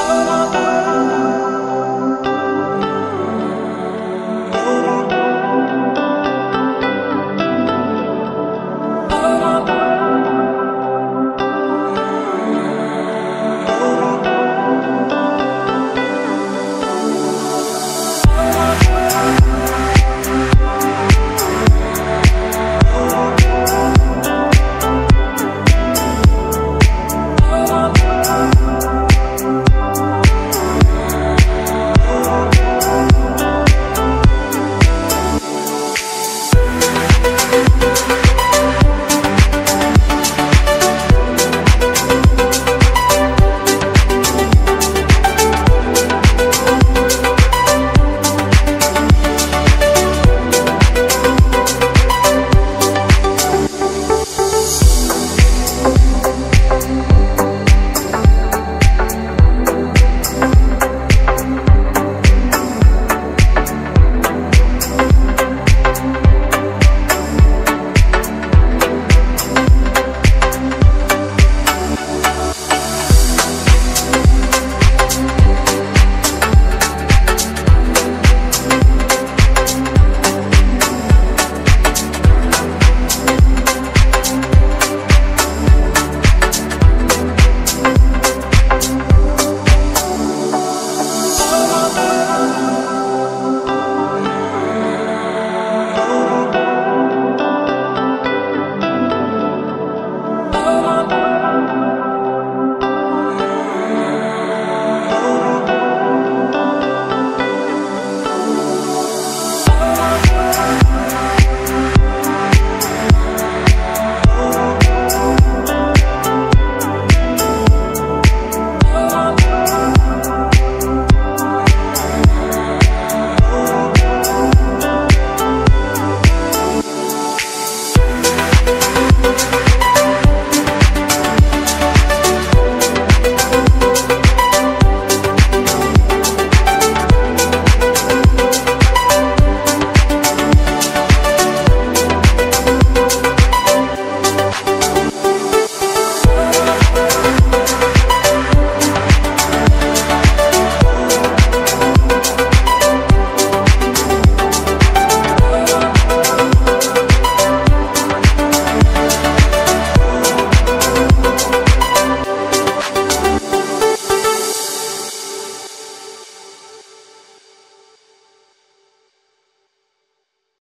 Oh. world.